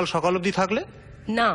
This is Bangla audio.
কাল সকাল অবধি থাকলে? না।